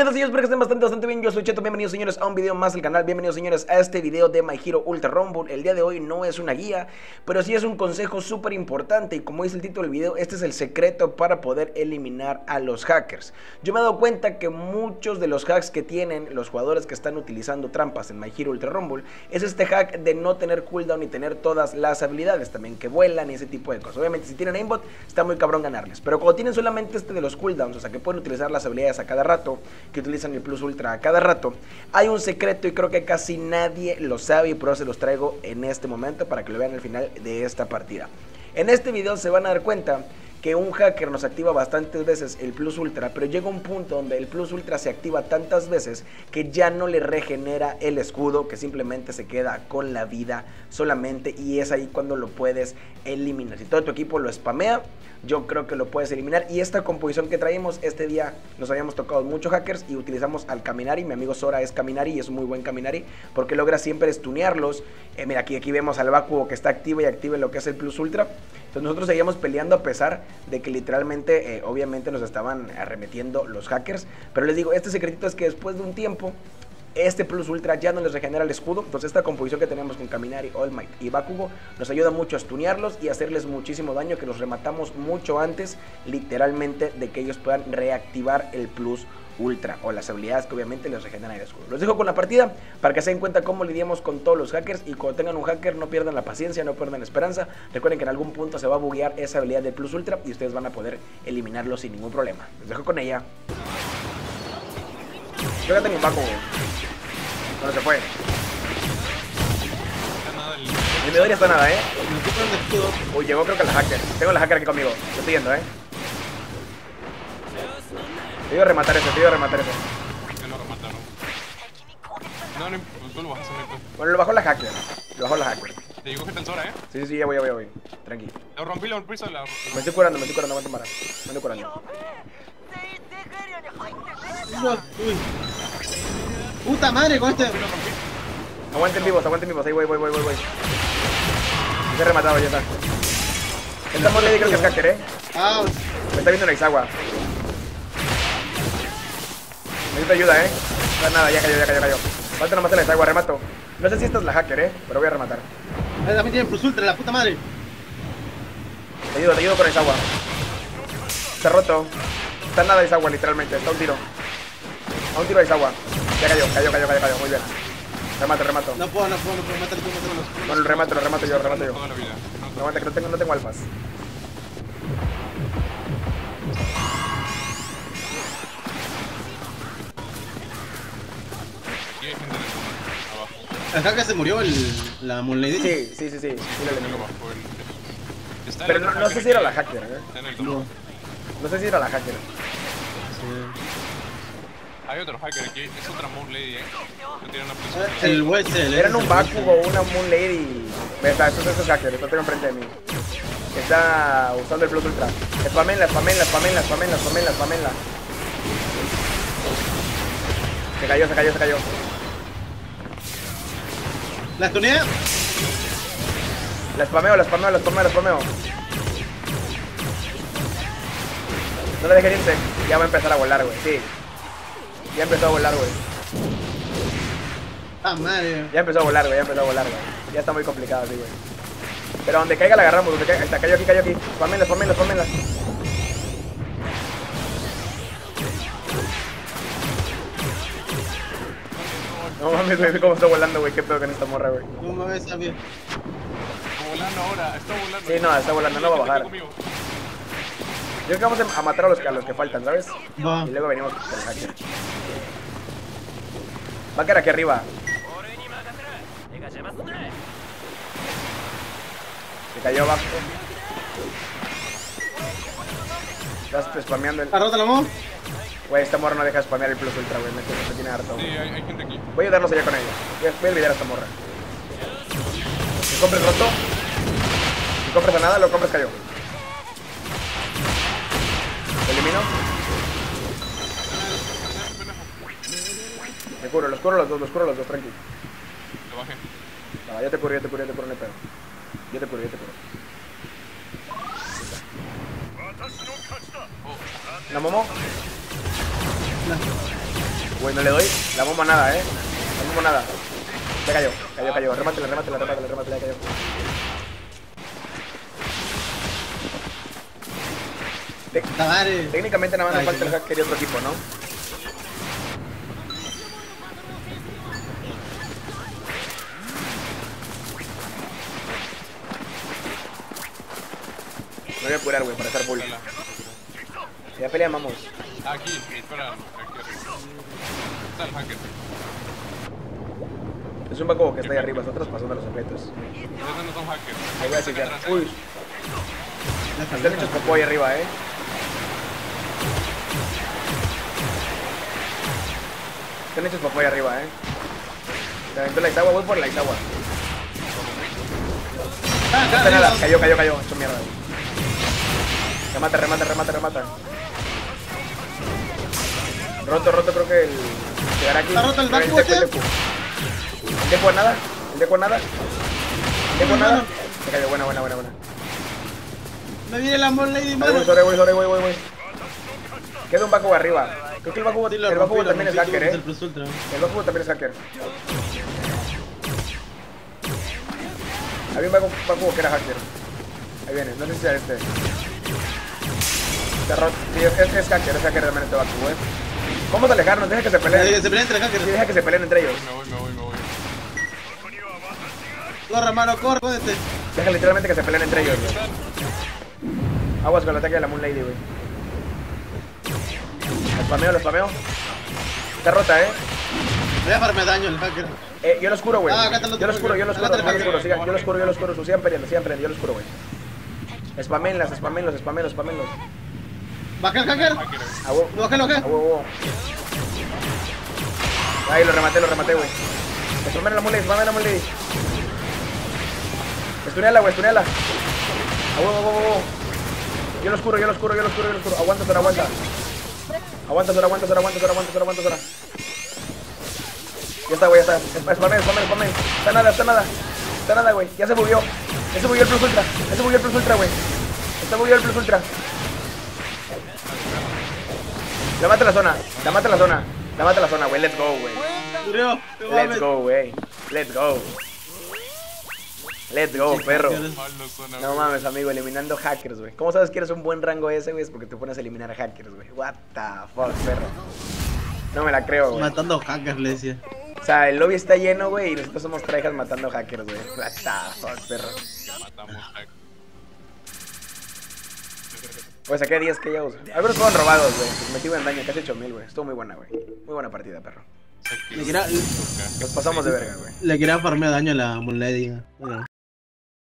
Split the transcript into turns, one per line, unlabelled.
Hola señores, espero que estén bastante, bastante bien, yo soy Cheto, bienvenidos señores a un video más del canal, bienvenidos señores a este video de My Hero Ultra Rumble. El día de hoy no es una guía, pero sí es un consejo súper importante. Y como dice el título del video, este es el secreto para poder eliminar a los hackers. Yo me he dado cuenta que muchos de los hacks que tienen los jugadores que están utilizando trampas en My Hero Ultra Rumble Es este hack de no tener cooldown y tener todas las habilidades también, que vuelan y ese tipo de cosas. Obviamente si tienen aimbot está muy cabrón ganarles, pero cuando tienen solamente este de los cooldowns, o sea que pueden utilizar las habilidades a cada rato que utilizan el Plus Ultra a cada rato, hay un secreto y creo que casi nadie lo sabe y por eso se los traigo en este momento para que lo vean al final de esta partida. En este video se van a dar cuenta que un hacker nos activa bastantes veces el Plus Ultra, pero llega un punto donde el Plus Ultra se activa tantas veces que ya no le regenera el escudo, que simplemente se queda con la vida solamente y es ahí cuando lo puedes eliminar. Si todo tu equipo lo spamea, yo creo que lo puedes eliminar. Y esta composición que traemos, este día nos habíamos tocado muchos hackers y utilizamos al Caminari. Mi amigo Sora es Caminari y es un muy buen Caminari porque logra siempre estunearlos. Eh, mira, aquí, aquí vemos al Vacuo que está activo y activo en lo que es el Plus Ultra. Entonces nosotros seguíamos peleando a pesar de que literalmente, eh, obviamente nos estaban arremetiendo los hackers. Pero les digo, este secretito es que después de un tiempo este Plus Ultra ya no les regenera el escudo. Entonces esta composición que tenemos con Caminari, All Might y Bakugo nos ayuda mucho a stunearlos y hacerles muchísimo daño que los rematamos mucho antes, literalmente, de que ellos puedan reactivar el Plus Ultra o las habilidades que obviamente les regeneran el escudo. Los dejo con la partida para que se den cuenta cómo lidiamos con todos los hackers y cuando tengan un hacker no pierdan la paciencia, no pierdan la esperanza. Recuerden que en algún punto se va a buguear esa habilidad del Plus Ultra y ustedes van a poder eliminarlo sin ningún problema. Los dejo con ella. Yo ya tengo un. No se fue. El ya está nada, eh. Uy, llegó creo que la hacker. Tengo la hacker aquí conmigo. Lo estoy yendo, eh. Te iba a rematar ese, te iba a rematar ese.
Que no remataron. No, no, tú lo vas a hacer
Bueno, lo bajó la hacker. Lo bajó la hacker.
Te digo que tensora, eh.
Sí, sí, sí, ya voy, ya voy, ya voy. Tranqui.
Lo rompí, lo rompí, la...
Me estoy curando, me estoy curando, aguanta para. Me estoy curando.
Uy. Puta madre con este.
Aguanten vivos, aguanten vivos. Ahí voy, voy, voy, voy, voy. Me he rematado, ya está. Esta lady creo que es hacker, eh.
Ah.
Me está viendo la Izawa. Necesito ayuda, eh. No, nada, ya cayó, ya cayó, cayó. Falta nomás la Izawa, remato. No sé si esta es la hacker, eh. Pero voy a rematar.
Ahí también tiene plus ultra, la puta madre.
Te ayudo, te ayudo con la Izawa. Está roto. Está nada de Izawa, literalmente. Está un tiro. A un tiro de Izawa. Ya cayó, cayó, cayó, cayó, cayó. Muy bien. Remato, remato.
No puedo, no puedo, no puedo. Mátale tú, mátale tú.
Bueno, el remato, lo remato yo, lo remato yo. No, aguanta, que no tengo, no tengo alfas.
El
hacker se murió, el, la Moonlady.
Sí, sí, sí, sí. sí
el- el
Pero
otro
no, no sé si era la hacker, eh.
Está en el
No.
No sé si era la hacker.
Hay otro hacker aquí. Es otra Moon Lady, eh. No tiene una presión.
El Wessel.
Eran un Bakugo o una Moon Lady. Está, esto es hacker, esto tengo enfrente de mí. Está usando el Plus Ultra. Spamenla, spamenla, spamenla, spamenla, spamenla, spamenla. Se cayó, se cayó, se cayó.
La estunea.
La spameo, la spameo, la spameo, la spameo. No le dejen irse. Ya va a empezar a volar, güey. Sí. Ya empezó a volar, güey.
Ah, madre.
Ya empezó a volar, güey. Ya empezó a volar, güey. Ya está muy complicado, sí, güey. Pero donde caiga la agarramos. Donde caiga. Ahí está, cayó aquí, cayó aquí. Spamenla, spamenla, spamenla. No mames, güey. Cómo está volando, güey. Qué pedo con esta morra, güey.
No mames, está bien.
Está volando ahora. Está volando.
Sí, no, está volando. No va a bajar.
Conmigo.
Yo creo que vamos a matar a los, a los que faltan, ¿sabes?
Va.
Y luego venimos con el hacker. Va a quedar aquí arriba. Se cayó abajo. Estás spameando el...
¿Está rota la mo?
Güey, esta morra no deja de spamear el plus ultra, güey. Me, me tiene harto.
Sí, hay, hay gente aquí.
Voy a ayudarlos allá con ella. Voy a, voy a olvidar a esta morra. Si compres roto. Si compres a nada, lo compres cayó. Lo elimino. Me curo, los curo los dos, los curo los dos, tranqui.
Lo bajé.
No, yo te curo, yo te curo, yo te curo, no hay pedo. Yo te curo, yo te curo. ¿La momo? Güey, no le doy. La bomba nada, eh. La bomba nada. Ya cayó, cayó, cayó. Remátela, remátela, remátela, remátela, ya cayó.
Tabare.
técnicamente nada más nos falta el hacker y otro equipo, ¿no? Me voy a apurar, güey, para estar full. Ya peleamos.
Aquí, espera. Está el hacker.
Es un Bakugo que está ahí arriba, nosotros pasando los secretos.
Esos no son hackers.
Ahí voy a chequear. Uy, están hechos popó ahí arriba, eh. Están hechos popó ahí arriba, eh. Se aventó la Izawa, voy por la Izawa.
Ah,
No está nada, cayó, cayó, cayó, hecho mierda. Remata, remata, remata, remata. Roto, roto, creo que el. Llegará aquí.
Está roto el
Deku, el a nada, el a nada. El nada. Se cayó, buena, buena, buena, buena.
Me viene la Mon Lady, madre.
voy, voy, sobre, voy, voy, voy. Queda un Bakugo arriba. Creo que el Bakugo, el Bakugo también es hacker, eh. El Bakugo también es hacker. Había un Bakugo, que era hacker. Ahí viene, no sé si sea este. Está roto. Sí, es, es, es hacker, es hacker también este Bakugo, eh. Vamos a alejarnos, deja que se peleen.
Se pelea entre hackers.
Sí, deja que se peleen entre ellos.
Me voy, me voy, me voy.
Corre, mano, corre, jódete.
Deja literalmente que se peleen entre ellos, güey. Aguas con el ataque de la Moon Lady, güey. Lo spameo, lo spameo. Está rota, eh.
Voy a farme daño el hacker.
Eh, yo lo oscuro, güey.
Ah,
yo
otro
lo oscuro, yo lo
hacker.
oscuro,
Acá
yo lo
está el
oscuro, sigan, yo lo oscuro, yo lo oscuro. Sigan peleando, sigan peleando, yo lo oscuro, güey. Spamenlas, spamenlos, spamenlos, spamenlos.
Baja el hacker.
A huevo,
Lo bajé, lo
a
bajé.
huevo, a huevo. Ahí lo rematé, lo rematé, güey. Spamen la mole, spamen la mole. Estuneala, güey, estuneala. A huevo, a huevo, a huevo. Yo lo oscuro, yo lo oscuro, yo lo oscuro, yo lo oscuro. Aguanta, Sora, aguanta. Aguanta, Sora, aguanta, Sora, aguanta, Sora, aguanta, Sora, aguanta, Sora. Ya está, güey, ya está. Spamen, spamen, spamen. Está nada, está nada. Está nada, güey. Ya se bugueó. Ya se bugueó el plus ultra. Ya se bugueó el plus ultra, güey. Está bugueó el plus ultra. La mata la zona. La mata la zona. La mata la zona, güey. Let's go, güey. Let's go, güey. Let's go. Let's go, perro.
no
mames, amigo, eliminando hackers, güey. ¿Cómo sabes que eres un buen rango ese, güey? Es porque te pones a eliminar a hackers, güey. What the fuck, perro. No me la creo, güey.
Matando hackers, le decía.
O sea, el lobby está lleno, güey, y nosotros somos traijas matando hackers, güey. What the fuck, perro.
Matamos hackers.
Pues saqué 10 que yo Algunos fueron robados, güey. Pues metí buen daño, casi 8000, güey. Estuvo muy buena, güey. Muy buena partida, perro.
Le quería,
Nos pasamos de verga, güey.
le quería farmear daño a la Lady. Bueno.